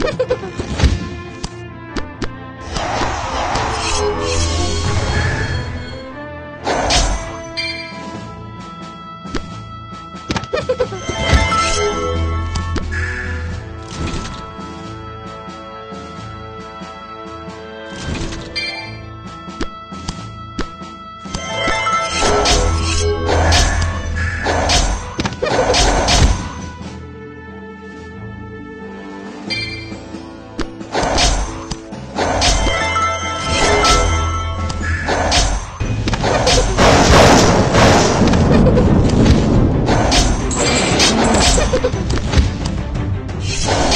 Ha ha ha! Show.